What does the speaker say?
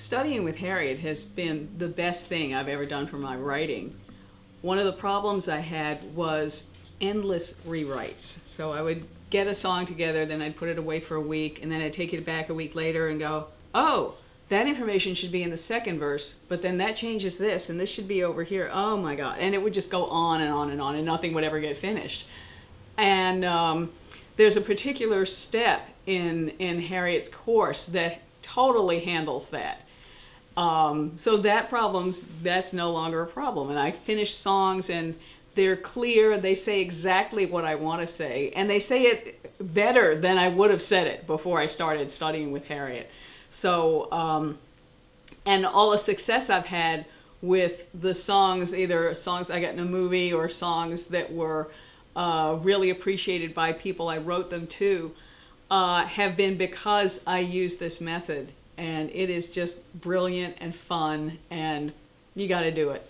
studying with Harriet has been the best thing I've ever done for my writing. One of the problems I had was endless rewrites. So I would get a song together, then I'd put it away for a week, and then I'd take it back a week later and go, oh, that information should be in the second verse, but then that changes this, and this should be over here. Oh my God. And it would just go on and on and on, and nothing would ever get finished. And um, there's a particular step in, in Harriet's course that totally handles that. Um, so that problem's, that's no longer a problem. And I finish songs and they're clear, they say exactly what I want to say, and they say it better than I would have said it before I started studying with Harriet. So, um, and all the success I've had with the songs, either songs I got in a movie or songs that were uh, really appreciated by people I wrote them to, uh, have been because I use this method. And it is just brilliant and fun, and you got to do it.